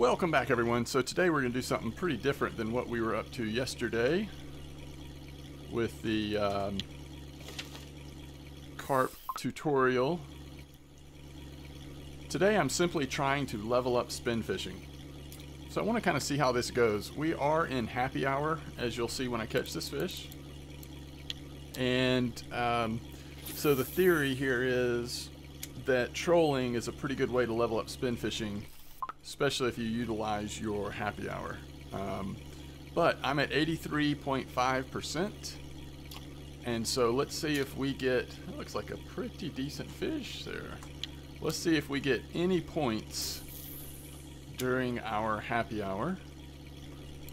Welcome back everyone. So today we're going to do something pretty different than what we were up to yesterday with the um, carp tutorial. Today I'm simply trying to level up spin fishing. So I want to kind of see how this goes. We are in happy hour as you'll see when I catch this fish. And um, so the theory here is that trolling is a pretty good way to level up spin fishing especially if you utilize your happy hour. Um, but I'm at 83.5%. And so let's see if we get, looks like a pretty decent fish there. Let's see if we get any points during our happy hour.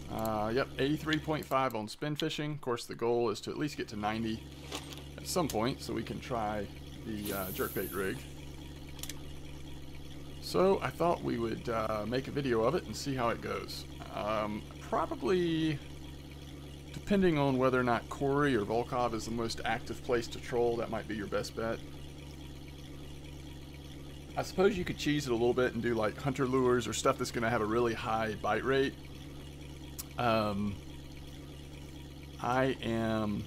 Uh, yep, 83.5 on spin fishing. Of course, the goal is to at least get to 90 at some point so we can try the uh, jerkbait rig. So I thought we would uh, make a video of it and see how it goes. Um, probably, depending on whether or not Kuori or Volkhov is the most active place to troll, that might be your best bet. I suppose you could cheese it a little bit and do like hunter lures or stuff that's going to have a really high bite rate. Um, I am...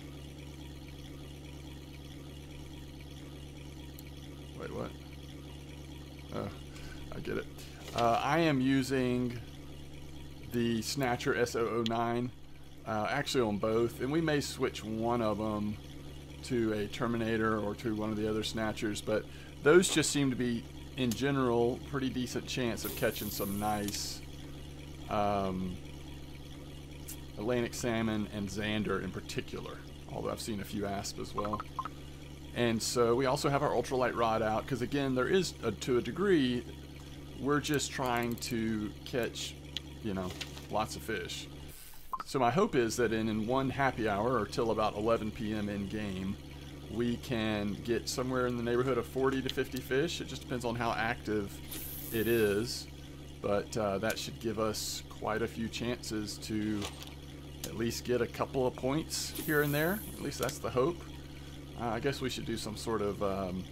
Wait, what? Oh. I get it. Uh, I am using the Snatcher S009, uh, actually on both, and we may switch one of them to a Terminator or to one of the other Snatchers, but those just seem to be, in general, pretty decent chance of catching some nice um, Atlantic salmon and Zander in particular, although I've seen a few asp as well. And so we also have our ultralight rod out because again, there is, a, to a degree, we're just trying to catch, you know, lots of fish. So my hope is that in, in one happy hour or till about 11 p.m. in game, we can get somewhere in the neighborhood of 40 to 50 fish. It just depends on how active it is, but uh, that should give us quite a few chances to at least get a couple of points here and there. At least that's the hope. Uh, I guess we should do some sort of um,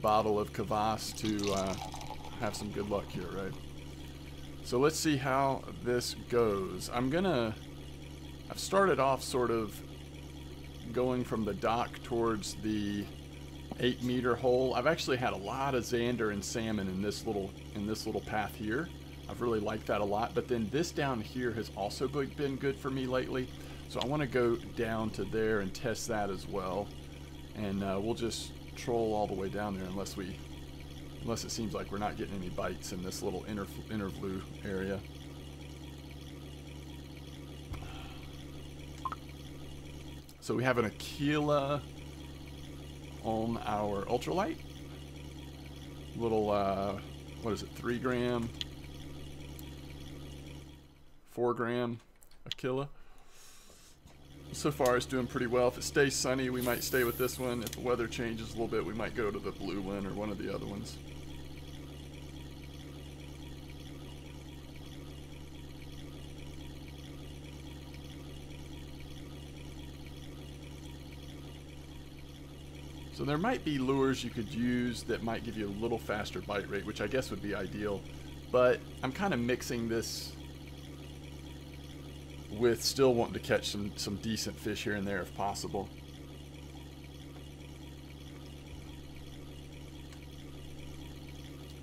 bottle of kvass to uh, have some good luck here, right? So let's see how this goes. I'm gonna, I've started off sort of going from the dock towards the eight meter hole. I've actually had a lot of zander and salmon in this little, in this little path here. I've really liked that a lot, but then this down here has also been good for me lately. So I want to go down to there and test that as well. And uh, we'll just troll all the way down there unless we Unless it seems like we're not getting any bites in this little inner, interview area. So we have an Aquila on our ultralight. Little, uh, what is it, 3 gram, 4 gram Aquila. So far it's doing pretty well. If it stays sunny, we might stay with this one. If the weather changes a little bit, we might go to the blue one or one of the other ones. So there might be lures you could use that might give you a little faster bite rate, which I guess would be ideal. But I'm kind of mixing this with still wanting to catch some, some decent fish here and there if possible.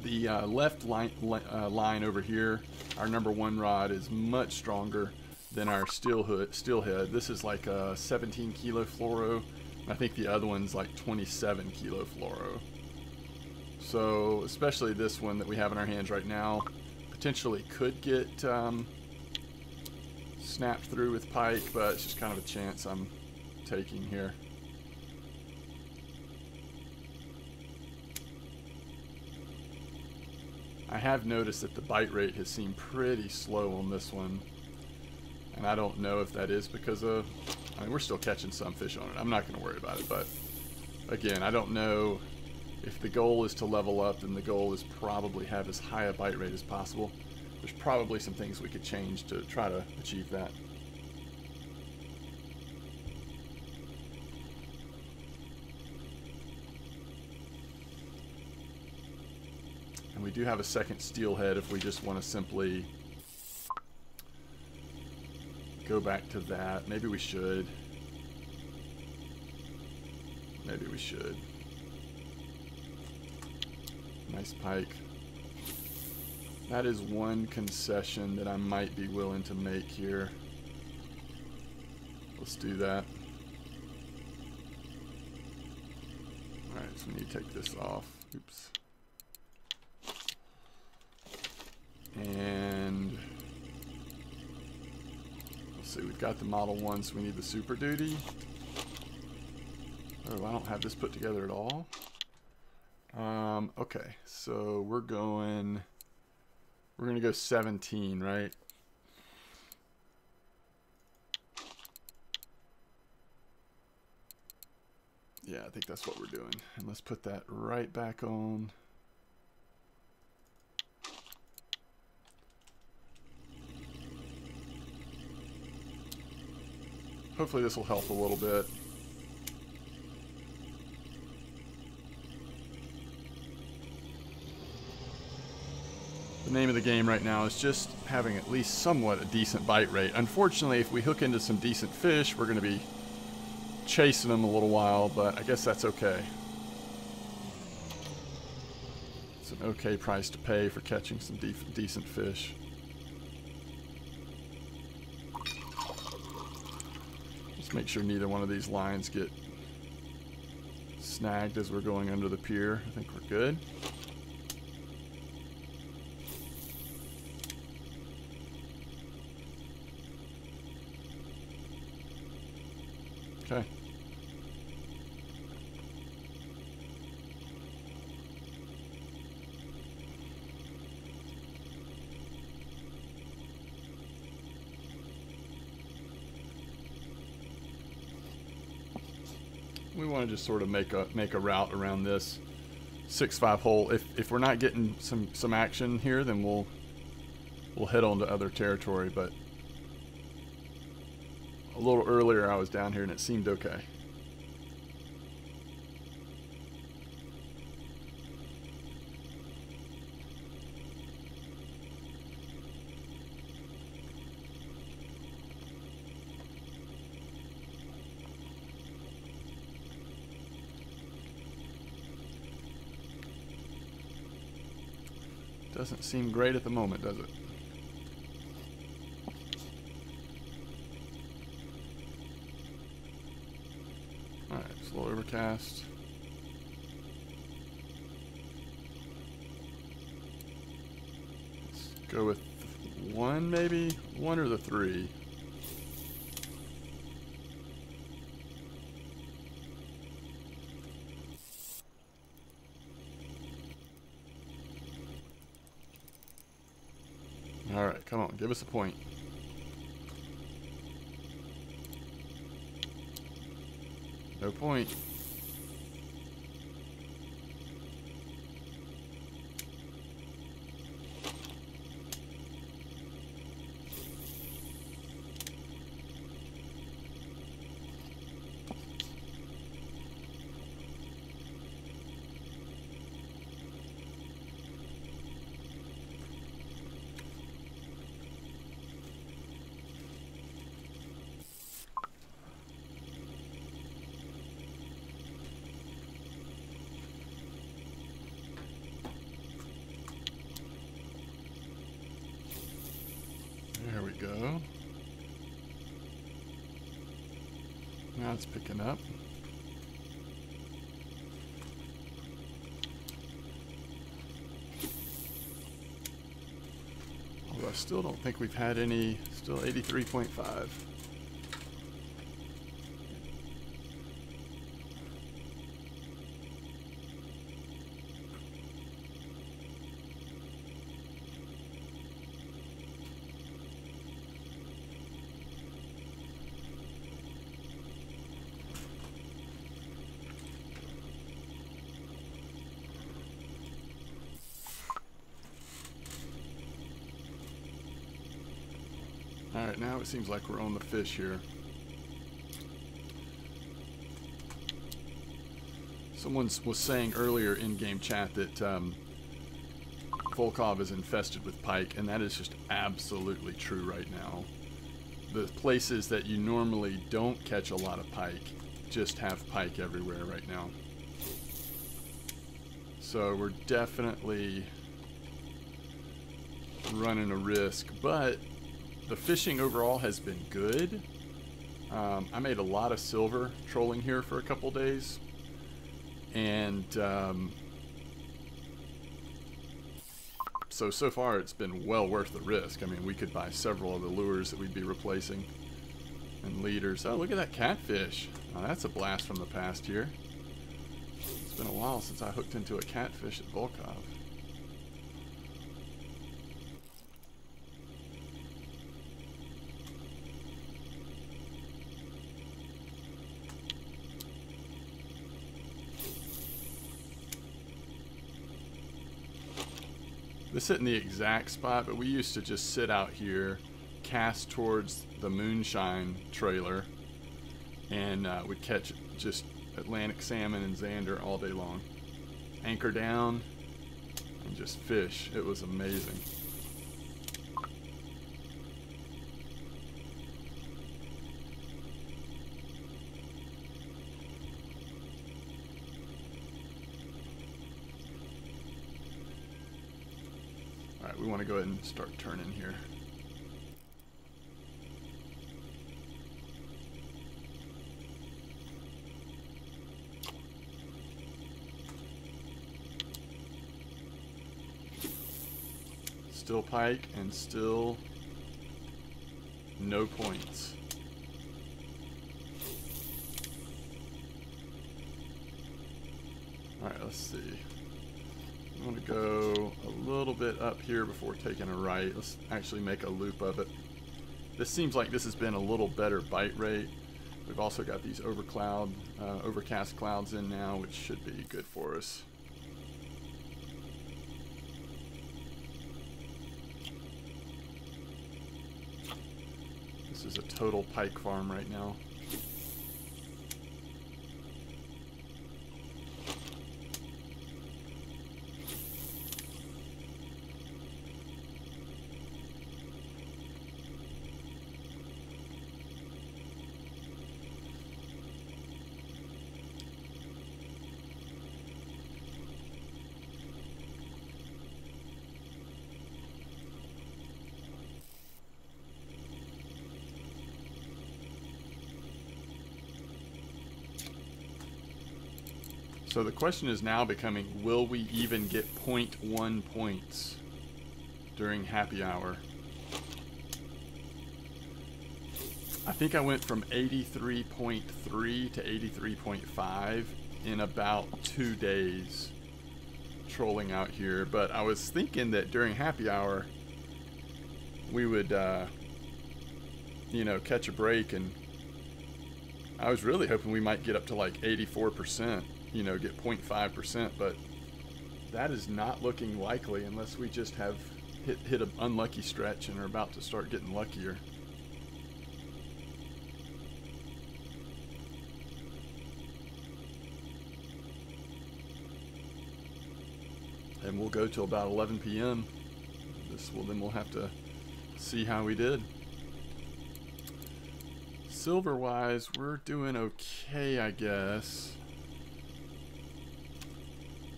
The uh, left line, uh, line over here, our number one rod is much stronger than our steelhead. steelhead. This is like a 17 kilo fluoro I think the other one's like 27 kilo fluoro. So, especially this one that we have in our hands right now, potentially could get um, snapped through with pike, but it's just kind of a chance I'm taking here. I have noticed that the bite rate has seemed pretty slow on this one. And I don't know if that is because of I mean, we're still catching some fish on it. I'm not going to worry about it, but again, I don't know if the goal is to level up, then the goal is probably have as high a bite rate as possible. There's probably some things we could change to try to achieve that. And we do have a second steelhead if we just want to simply go back to that. Maybe we should. Maybe we should. Nice pike. That is one concession that I might be willing to make here. Let's do that. Alright, so we need to take this off. Oops. And let's see, we've got the Model 1, so we need the Super Duty. Oh, I don't have this put together at all. Um, okay, so we're going, we're going to go 17, right? Yeah, I think that's what we're doing. And let's put that right back on. Hopefully this will help a little bit. Name of the game right now is just having at least somewhat a decent bite rate. Unfortunately, if we hook into some decent fish, we're going to be chasing them a little while, but I guess that's okay. It's an okay price to pay for catching some de decent fish. Just make sure neither one of these lines get snagged as we're going under the pier. I think we're good. Okay. We to just sort of make a make a route around this six five hole. If if we're not getting some some action here, then we'll we'll head on to other territory. But a little earlier I was down here and it seemed okay. Doesn't seem great at the moment, does it? Alright, slow overcast. Let's go with one maybe? One or the three? Alright, come on, give us a point. No point. go. Now it's picking up. Although I still don't think we've had any, still 83.5. Alright, now it seems like we're on the fish here. Someone was saying earlier in game chat that um, Volkhov is infested with pike, and that is just absolutely true right now. The places that you normally don't catch a lot of pike just have pike everywhere right now. So we're definitely running a risk, but the fishing overall has been good. Um, I made a lot of silver trolling here for a couple days, and um, so so far it's been well worth the risk. I mean, we could buy several of the lures that we'd be replacing and leaders. Oh, look at that catfish! Oh, that's a blast from the past here. It's been a while since I hooked into a catfish at Volkhov. This isn't the exact spot, but we used to just sit out here, cast towards the moonshine trailer, and uh, would catch just Atlantic salmon and zander all day long. Anchor down and just fish. It was amazing. Alright, we want to go ahead and start turning here. Still pike and still no points. Alright, let's see. I'm to go little bit up here before taking a right. Let's actually make a loop of it. This seems like this has been a little better bite rate. We've also got these over cloud, uh, overcast clouds in now, which should be good for us. This is a total pike farm right now. So the question is now becoming, will we even get 0.1 points during happy hour? I think I went from 83.3 to 83.5 in about two days trolling out here. But I was thinking that during happy hour, we would, uh, you know, catch a break and I was really hoping we might get up to like 84% you know, get 0.5%, but that is not looking likely unless we just have hit, hit an unlucky stretch and are about to start getting luckier. And we'll go till about 11 p.m. This will then we'll have to see how we did. Silver wise, we're doing okay, I guess.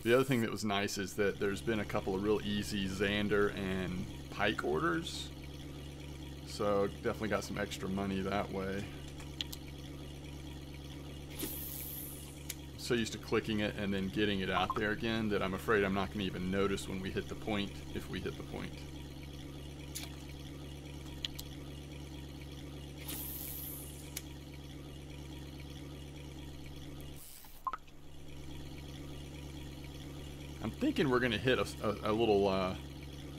The other thing that was nice is that there's been a couple of real easy Zander and Pike orders. So definitely got some extra money that way. So used to clicking it and then getting it out there again that I'm afraid I'm not going to even notice when we hit the point, if we hit the point. I'm thinking we're going to hit a, a, a little uh,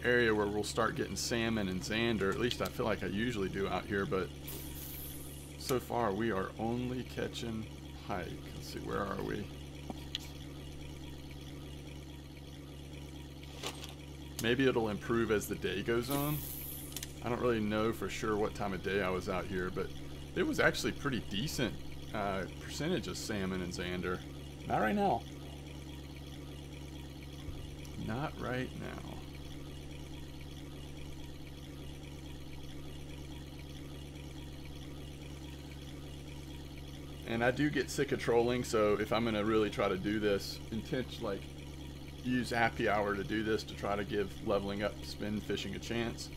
area where we'll start getting salmon and zander. At least I feel like I usually do out here, but so far we are only catching pike. Let's see, where are we? Maybe it'll improve as the day goes on. I don't really know for sure what time of day I was out here, but it was actually pretty decent uh, percentage of salmon and zander. Not right now. Not right now. And I do get sick of trolling, so if I'm going to really try to do this, intent like use happy hour to do this to try to give leveling up spin fishing a chance,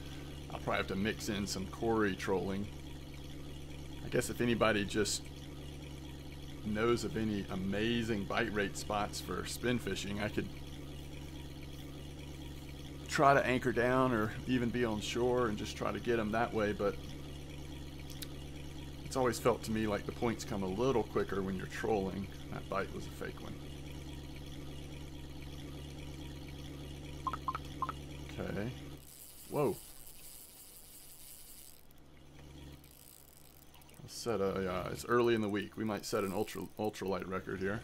I'll probably have to mix in some quarry trolling. I guess if anybody just knows of any amazing bite rate spots for spin fishing, I could try to anchor down or even be on shore and just try to get them that way, but it's always felt to me like the points come a little quicker when you're trolling. That bite was a fake one. Okay. Whoa. Set a, uh, it's early in the week. We might set an ultra ultralight record here.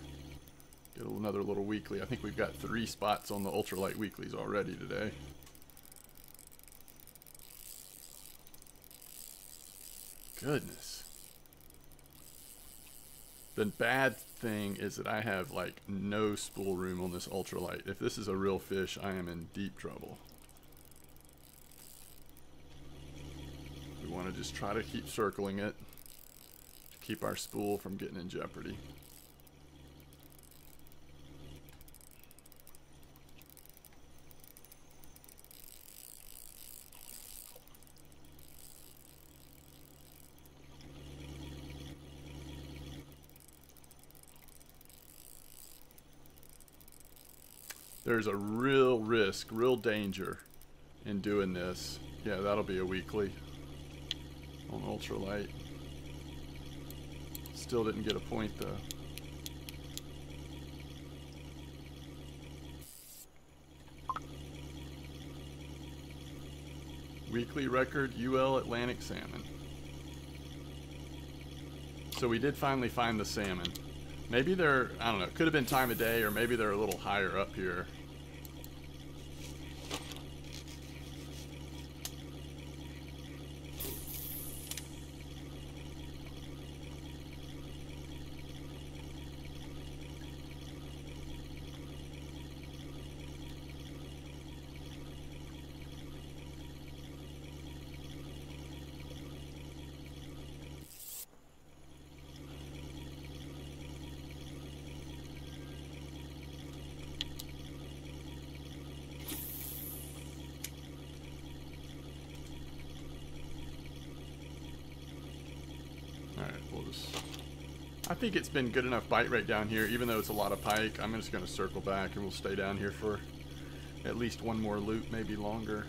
Get another little weekly. I think we've got three spots on the ultralight weeklies already today. Goodness. The bad thing is that I have like no spool room on this ultralight. If this is a real fish, I am in deep trouble. We want to just try to keep circling it to keep our spool from getting in jeopardy. There's a real risk, real danger in doing this. Yeah, that'll be a weekly on ultralight. Still didn't get a point though. Weekly record UL Atlantic salmon. So we did finally find the salmon. Maybe they're, I don't know, It could have been time of day or maybe they're a little higher up here. I think it's been good enough bite rate down here, even though it's a lot of pike. I'm just going to circle back and we'll stay down here for at least one more loop, maybe longer.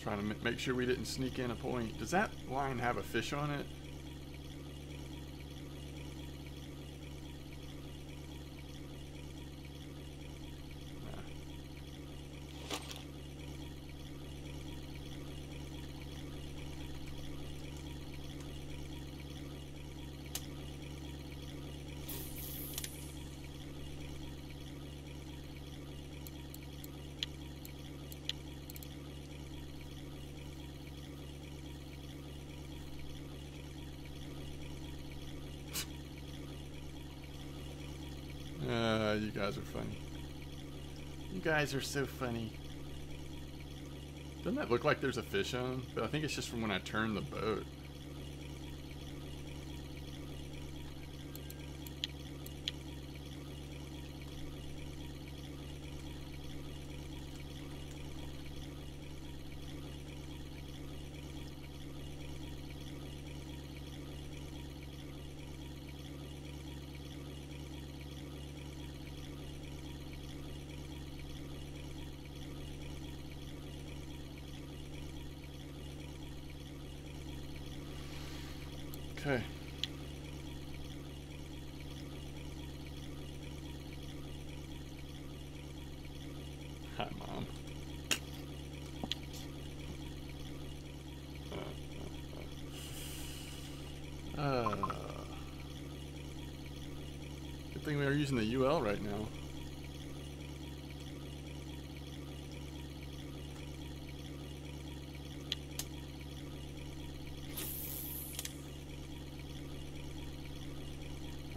Trying to make sure we didn't sneak in a point. Does that line have a fish on it? Uh, you guys are funny. You guys are so funny. Doesn't that look like there's a fish on? But I think it's just from when I turned the boat. Okay. Hi, Mom. Uh, good thing we are using the UL right now.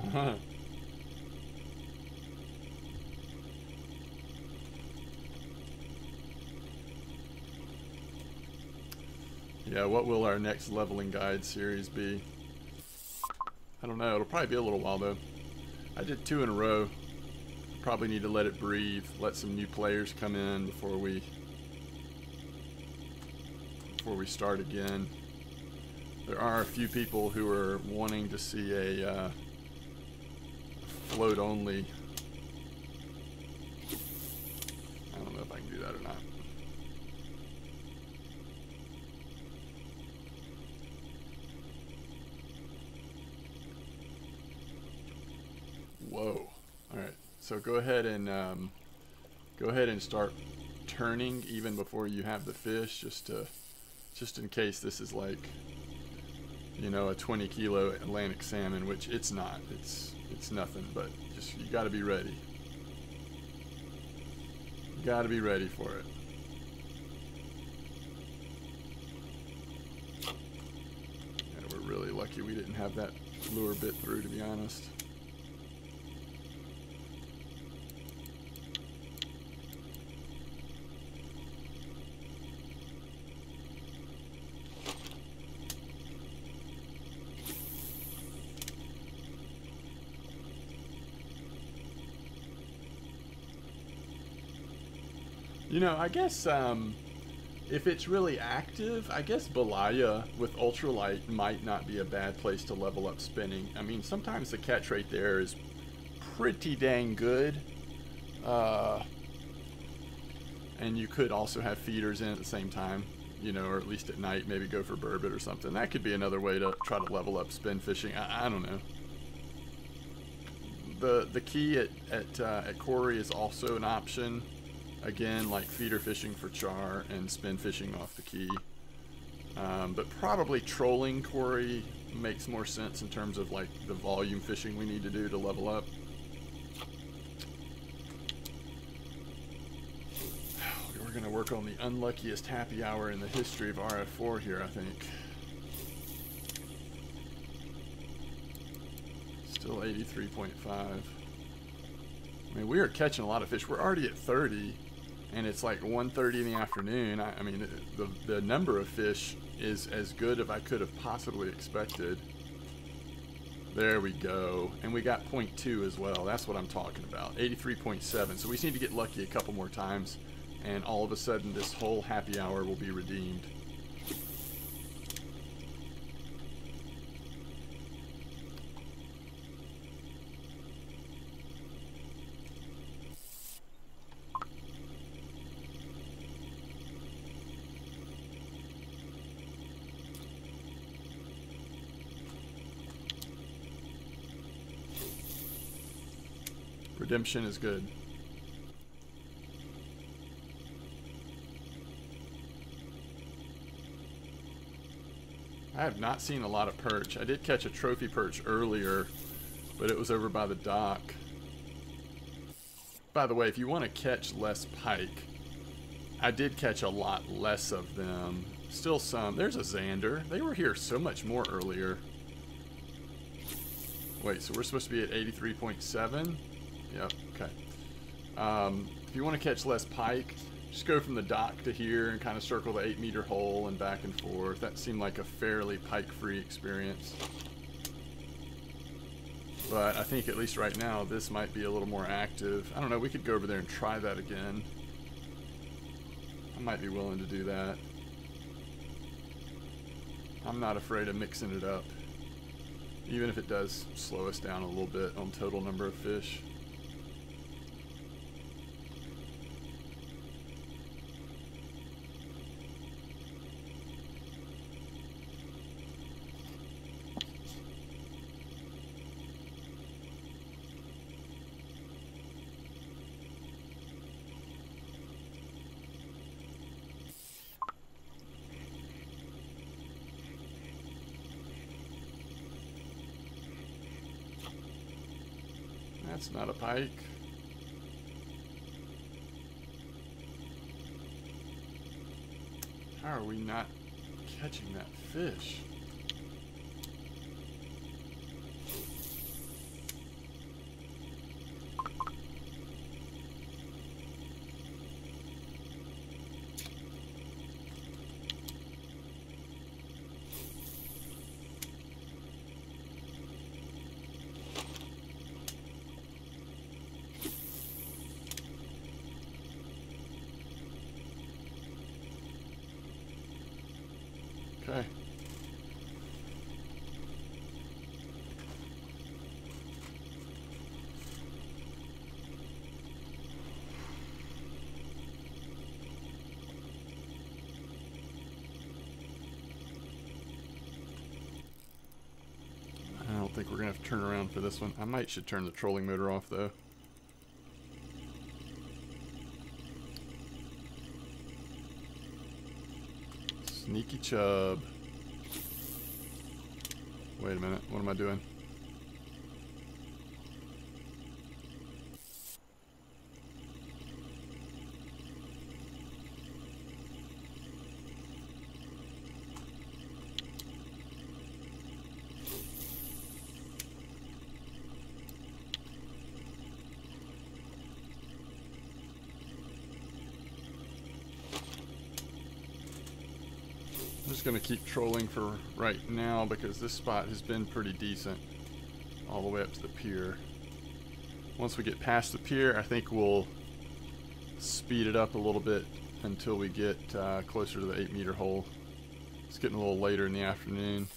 Uh-huh. yeah, what will our next leveling guide series be? I don't know. It'll probably be a little while though. I did two in a row. Probably need to let it breathe, let some new players come in before we before we start again. There are a few people who are wanting to see a uh, float only. I don't know if I can do that or not. Whoa. Alright, so go ahead and um, go ahead and start turning even before you have the fish just to just in case this is like you know a 20 kilo Atlantic salmon which it's not. It's it's nothing but just you got to be ready. Got to be ready for it. Yeah, we're really lucky we didn't have that lure bit through to be honest You know, I guess um, if it's really active, I guess Belaya with ultralight might not be a bad place to level up spinning. I mean, sometimes the catch rate there is pretty dang good. Uh, and you could also have feeders in at the same time, you know, or at least at night, maybe go for burbot or something. That could be another way to try to level up spin fishing. I, I don't know. The the key at at, uh, at Kuori is also an option Again, like feeder fishing for char and spin fishing off the key. Um, but probably trolling Kuori makes more sense in terms of like the volume fishing we need to do to level up. We're going to work on the unluckiest happy hour in the history of RF4 here, I think. Still 83.5. I mean, we are catching a lot of fish. We're already at 30 and it's like 1.30 in the afternoon. I, I mean, the, the number of fish is as good as I could have possibly expected. There we go. And we got 0.2 as well. That's what I'm talking about. 83.7. So we just need to get lucky a couple more times. And all of a sudden, this whole happy hour will be redeemed. Redemption is good. I have not seen a lot of perch. I did catch a trophy perch earlier, but it was over by the dock. By the way, if you want to catch less pike, I did catch a lot less of them. Still some. There's a Zander. They were here so much more earlier. Wait, so we're supposed to be at 83.7? Yep, okay. Um, if you want to catch less pike, just go from the dock to here and kind of circle the 8 meter hole and back and forth. That seemed like a fairly pike free experience. But I think at least right now this might be a little more active. I don't know, we could go over there and try that again. I might be willing to do that. I'm not afraid of mixing it up. Even if it does slow us down a little bit on total number of fish. That's not a pike. How are we not catching that fish? We're gonna have to turn around for this one. I might should turn the trolling motor off though. Sneaky chub. Wait a minute, what am I doing? Just going to keep trolling for right now because this spot has been pretty decent all the way up to the pier. Once we get past the pier, I think we'll speed it up a little bit until we get uh, closer to the 8 meter hole. It's getting a little later in the afternoon.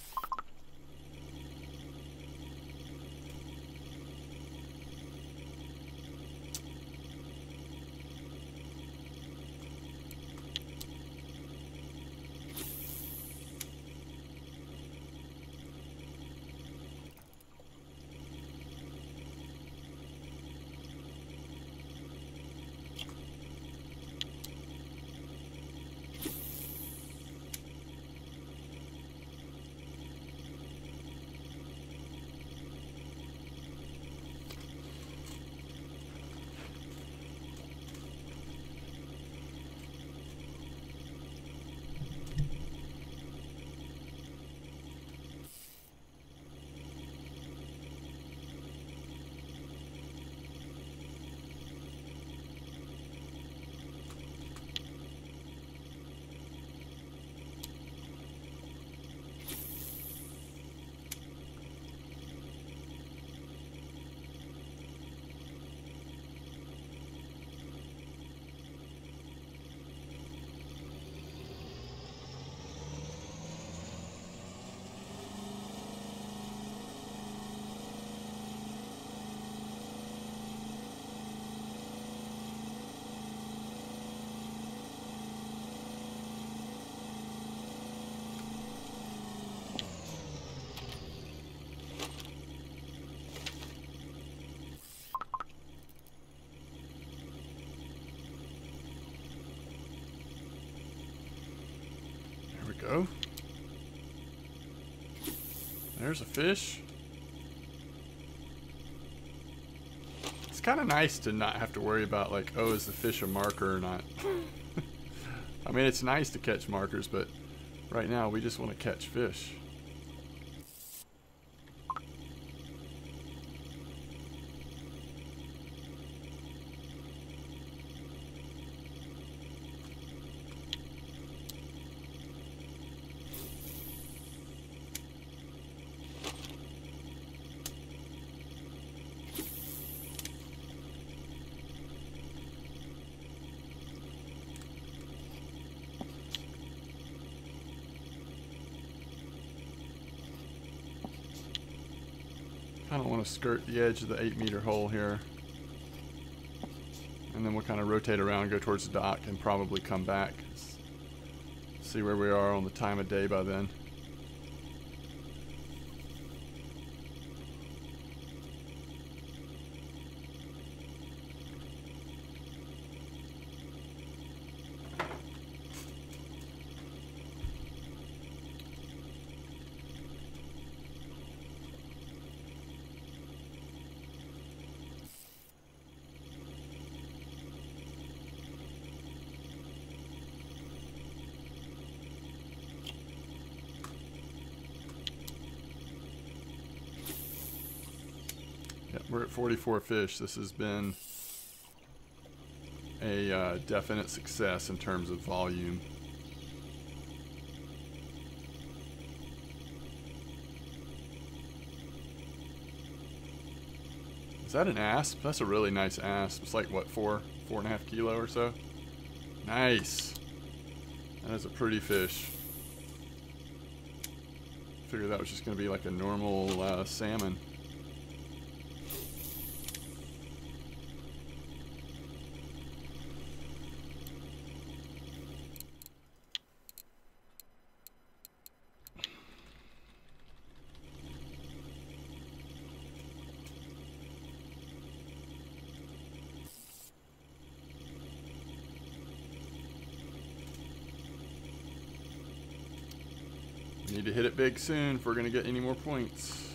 There's a fish. It's kind of nice to not have to worry about like, oh, is the fish a marker or not? I mean, it's nice to catch markers, but right now we just want to catch fish. Skirt the edge of the 8 meter hole here. And then we'll kind of rotate around, go towards the dock, and probably come back. See where we are on the time of day by then. We're at 44 fish. This has been a uh, definite success in terms of volume. Is that an asp? That's a really nice asp. It's like, what, four, four and a half kilo or so? Nice. That is a pretty fish. Figured that was just going to be like a normal uh, salmon. Hit it big soon if we're going to get any more points.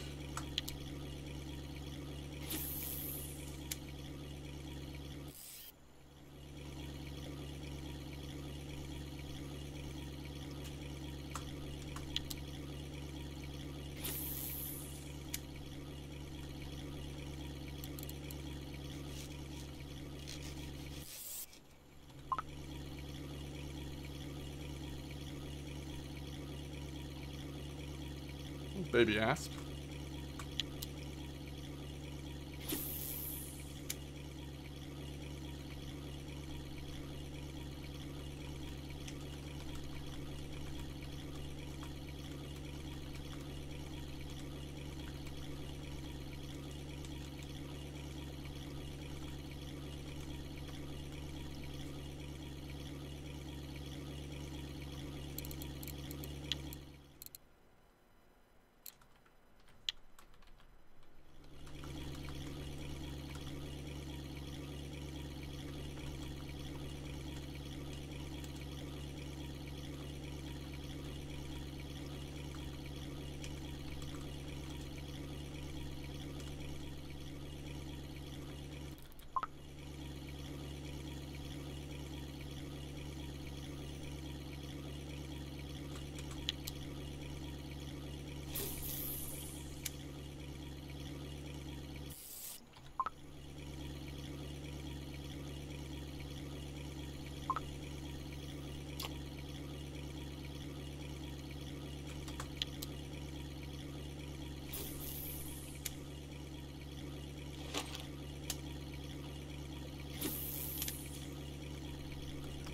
Baby asp.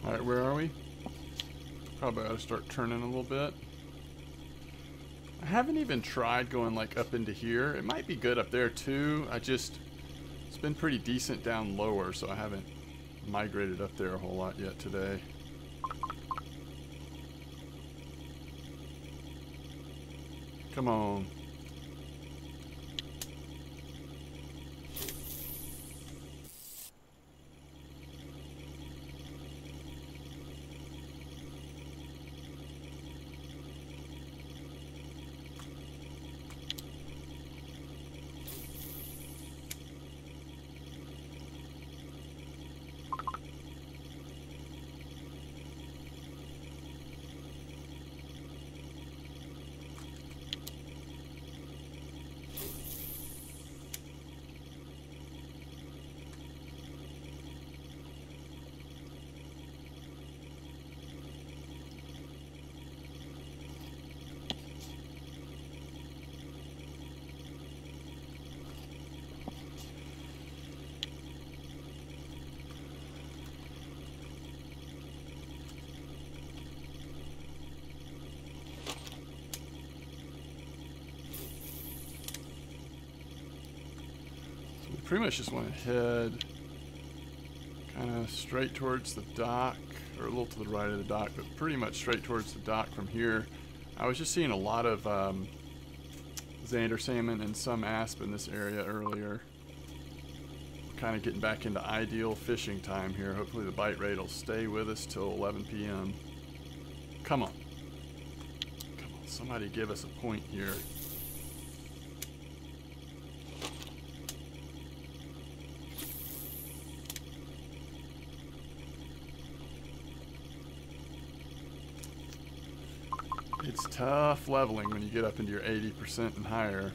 Alright, where are we? Probably ought to start turning a little bit. I haven't even tried going like up into here. It might be good up there too. I just, it's been pretty decent down lower, so I haven't migrated up there a whole lot yet today. Come on. Pretty much just want to head kind of straight towards the dock, or a little to the right of the dock, but pretty much straight towards the dock from here. I was just seeing a lot of um, zander salmon and some asp in this area earlier. Kind of getting back into ideal fishing time here. Hopefully the bite rate will stay with us till 11 p.m. Come on. Come on, somebody give us a point here. It's tough leveling when you get up into your 80% and higher.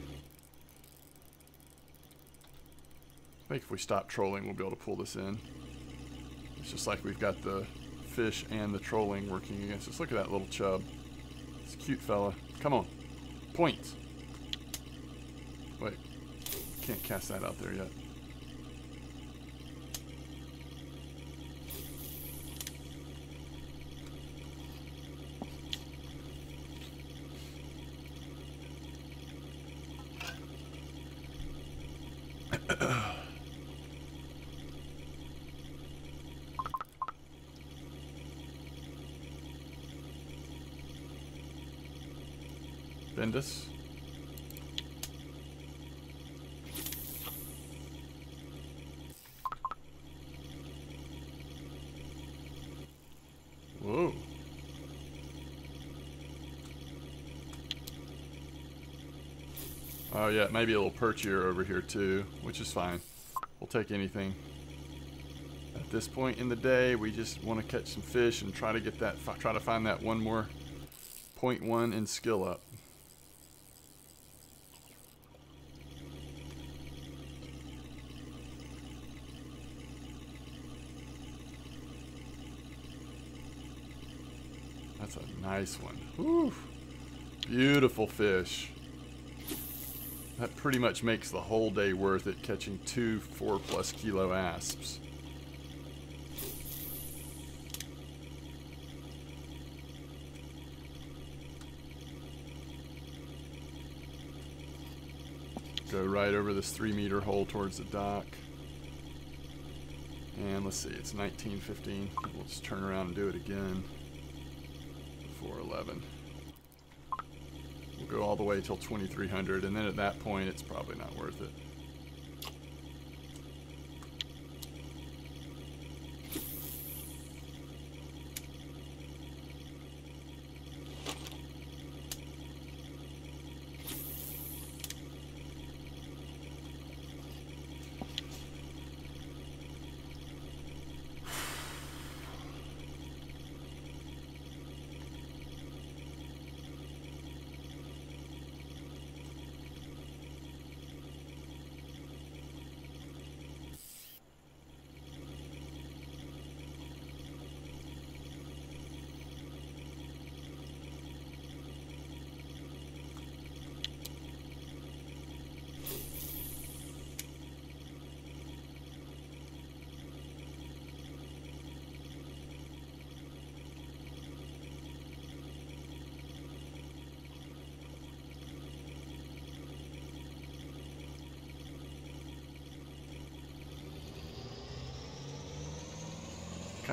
I think if we stop trolling, we'll be able to pull this in. It's just like we've got the fish and the trolling working against us. Look at that little chub. It's a cute fella. Come on. Points. Wait. Can't cast that out there yet. Whoa. Oh yeah, maybe a little perchier over here too, which is fine. We'll take anything. At this point in the day, we just want to catch some fish and try to get that, try to find that one more point one in skill up. That's a nice one. Whew. Beautiful fish. That pretty much makes the whole day worth it catching two four plus kilo asps. Go right over this three meter hole towards the dock. And let's see, it's 1915. We'll just turn around and do it again. 411. We'll go all the way till 2300, and then at that point, it's probably not worth it.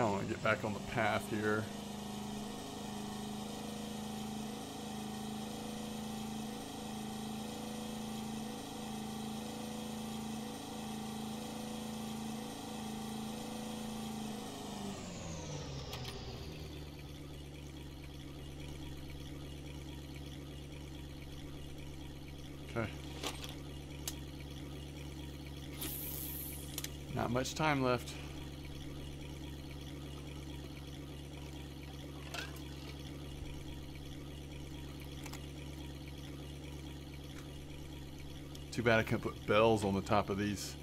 Kind of want to get back on the path here. Much time left. Too bad I can't put bells on the top of these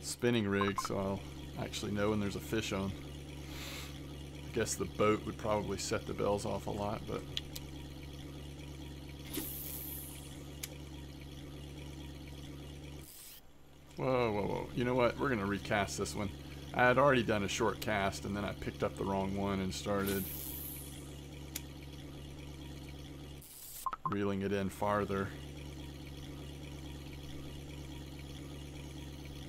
spinning rigs so I'll actually know when there's a fish on. I guess the boat would probably set the bells off a lot, but... Whoa, whoa, whoa. You know what? We're going to recast this one. I had already done a short cast and then I picked up the wrong one and started reeling it in farther.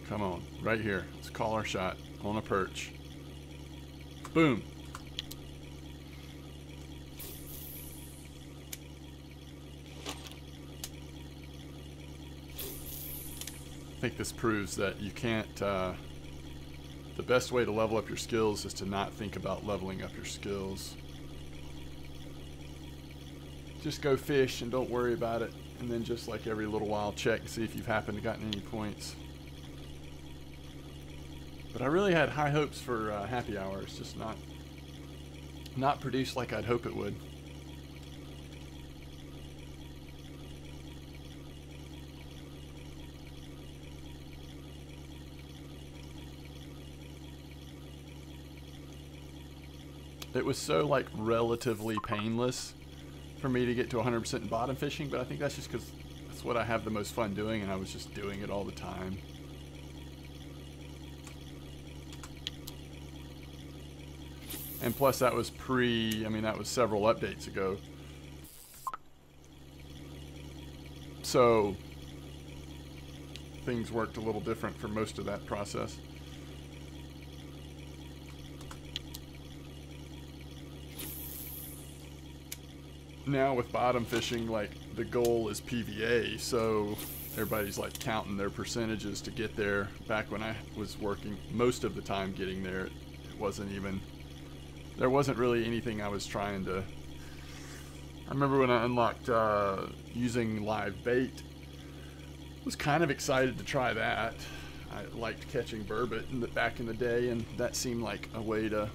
Come on, right here. Let's call our shot on a perch. Boom. I think this proves that you can't, uh, the best way to level up your skills is to not think about leveling up your skills. Just go fish and don't worry about it. And then just like every little while check and see if you've happened to gotten any points. But I really had high hopes for uh, Happy Hour. It's just not not produced like I'd hope it would. It was so like relatively painless for me to get to 100% bottom fishing, but I think that's just because that's what I have the most fun doing, and I was just doing it all the time. And plus that was pre, I mean that was several updates ago. So things worked a little different for most of that process. Now with bottom fishing, like the goal is PVA, so everybody's like counting their percentages to get there. Back when I was working, most of the time getting there, it wasn't even there wasn't really anything I was trying to. I remember when I unlocked uh, using live bait, was kind of excited to try that. I liked catching burbot in the, back in the day, and that seemed like a way to,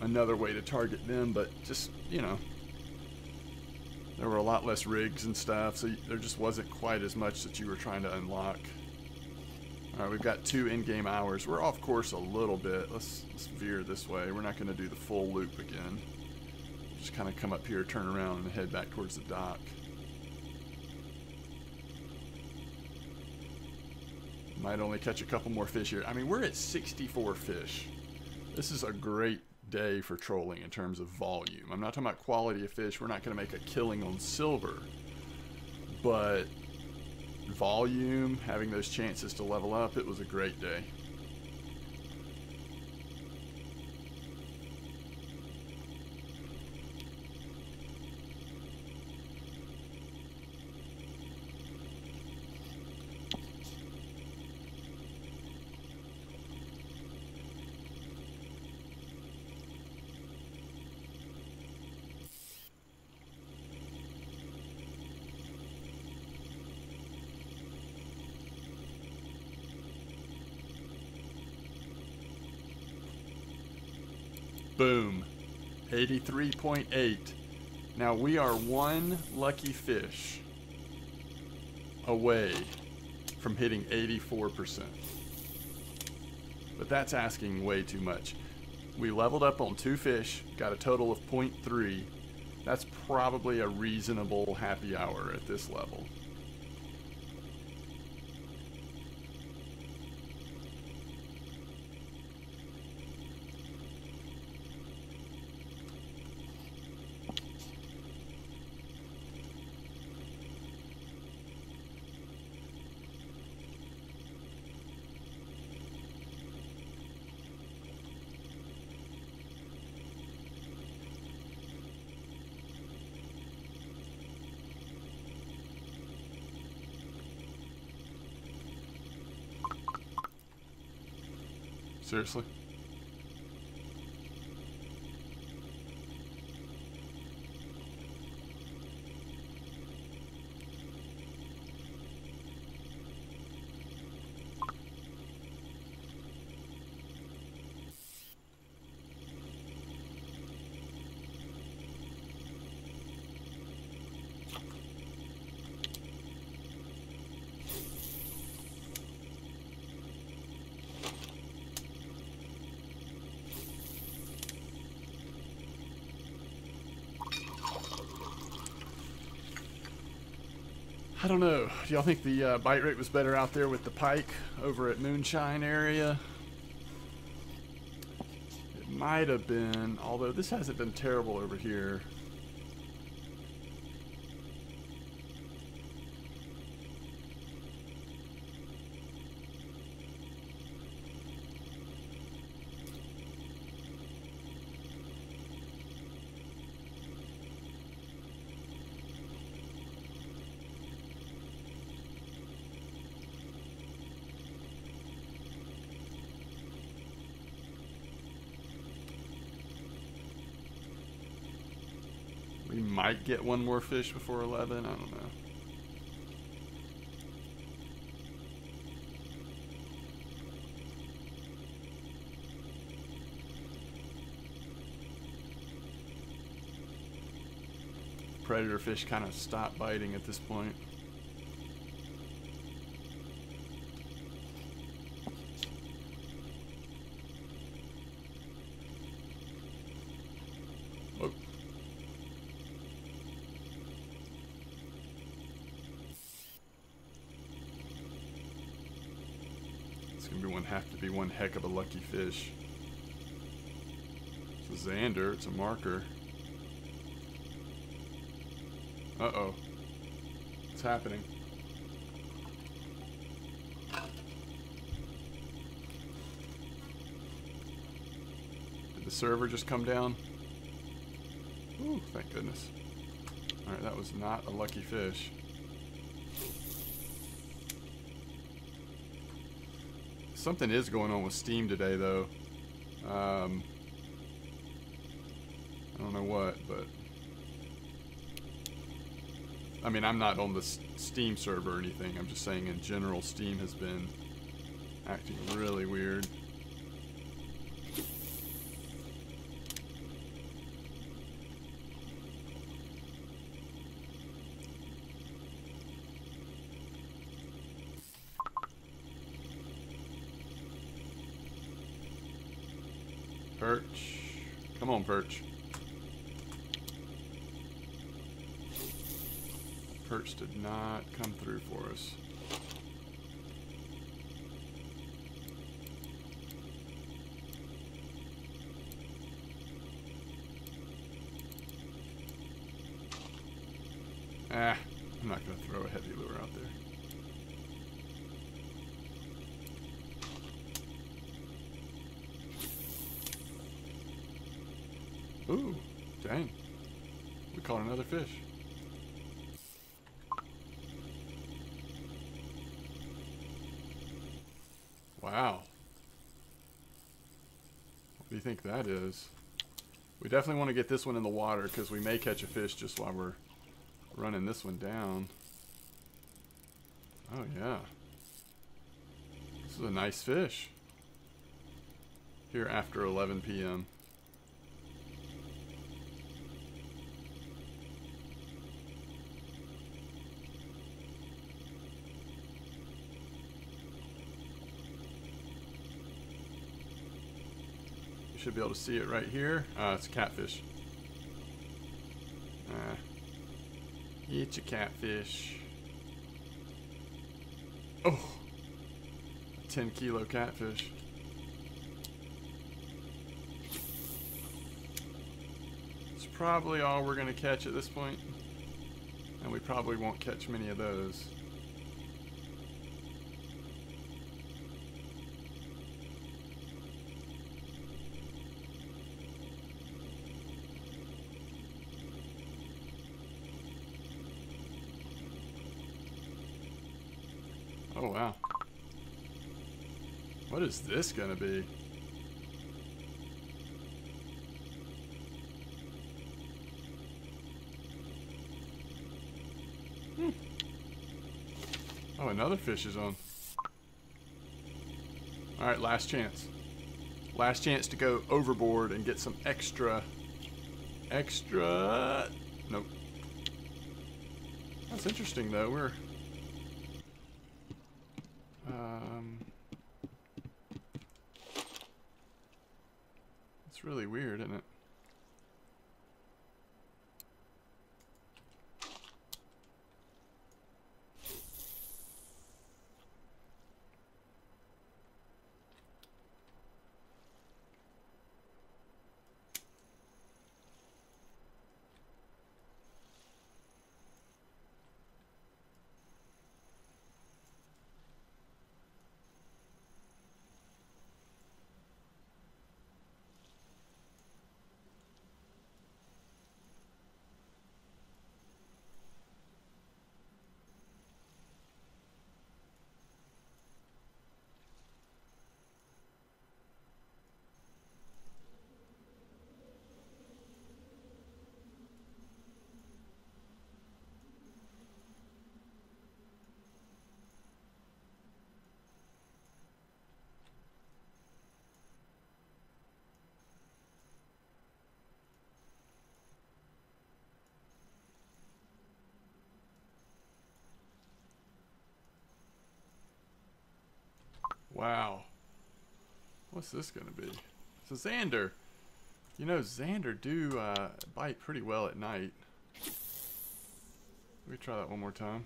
another way to target them. But just you know, there were a lot less rigs and stuff, so there just wasn't quite as much that you were trying to unlock. All right, we've got two in-game hours. We're off course a little bit. Let's, let's veer this way. We're not going to do the full loop again. Just kind of come up here, turn around, and head back towards the dock. Might only catch a couple more fish here. I mean, we're at 64 fish. This is a great day for trolling in terms of volume. I'm not talking about quality of fish. We're not going to make a killing on silver. But volume, having those chances to level up, it was a great day. Boom. 83.8. Now we are one lucky fish away from hitting 84%. But that's asking way too much. We leveled up on two fish, got a total of 0.3. That's probably a reasonable happy hour at this level. Seriously? I don't know. Do y'all think the uh, bite rate was better out there with the pike over at Moonshine area? It might have been, although this hasn't been terrible over here. We might get one more fish before 11. I don't know. Predator fish kind of stop biting at this point. Oh. It's gonna be one have to be one heck of a lucky fish. It's a Zander, it's a marker. Uh-oh. What's happening? Did the server just come down? Ooh, thank goodness. Alright, that was not a lucky fish. Something is going on with Steam today, though. Um, I don't know what, but I mean, I'm not on the Steam server or anything. I'm just saying in general, Steam has been acting really weird. Perch. Come on, Perch. Perch did not come through for us. Ah, I'm not going to throw a heavy lure out there. Ooh, dang. We caught another fish. Wow. What do you think that is? We definitely want to get this one in the water because we may catch a fish just while we're running this one down. Oh, yeah. This is a nice fish. Here after 11 p.m. should be able to see it right here. Uh, it's a catfish. Uh, it's a catfish. Oh! 10 kilo catfish. It's probably all we're going to catch at this point. And we probably won't catch many of those. Oh, wow. What is this gonna be? Hmm. Oh, another fish is on. Alright, last chance. Last chance to go overboard and get some extra... Extra... Nope. That's interesting, though. We're um, it's really weird, isn't it? Wow. What's this going to be? It's a Zander. You know, Zander do uh, bite pretty well at night. Let me try that one more time.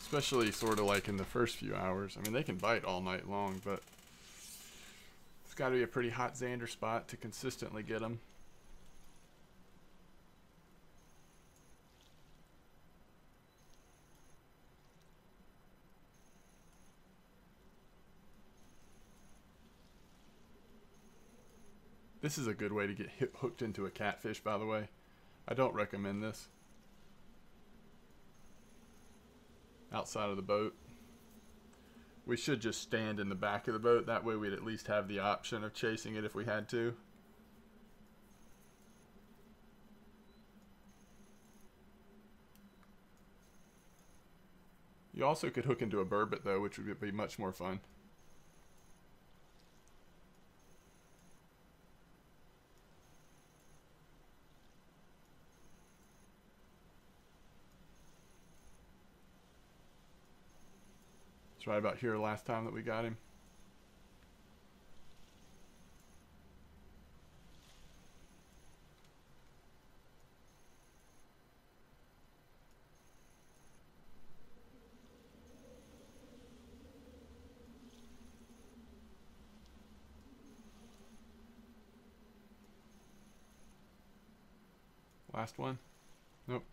Especially sort of like in the first few hours. I mean, they can bite all night long, but it's got to be a pretty hot Zander spot to consistently get them. This is a good way to get hip hooked into a catfish, by the way. I don't recommend this. Outside of the boat. We should just stand in the back of the boat. That way we'd at least have the option of chasing it if we had to. You also could hook into a burbot though, which would be much more fun. Right about here last time that we got him. Last one? Nope.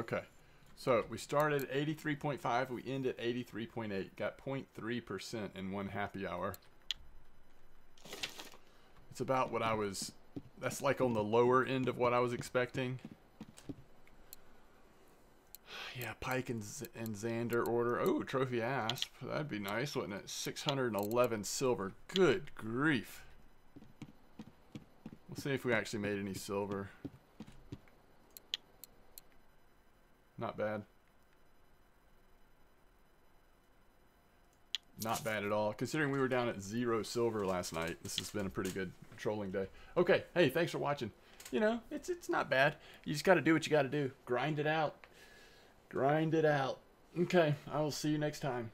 Okay. So we started at 83.5, we end at 83.8. Got 0.3% in one happy hour. It's about what I was, that's like on the lower end of what I was expecting. Yeah, Pike and, Z and Zander order. Oh, Trophy Asp. That'd be nice, wouldn't it? 611 silver. Good grief. Let's see if we actually made any silver. Not bad. Not bad at all. Considering we were down at zero silver last night, this has been a pretty good trolling day. Okay, hey, thanks for watching. You know, it's it's not bad. You just got to do what you got to do. Grind it out. Grind it out. Okay, I will see you next time.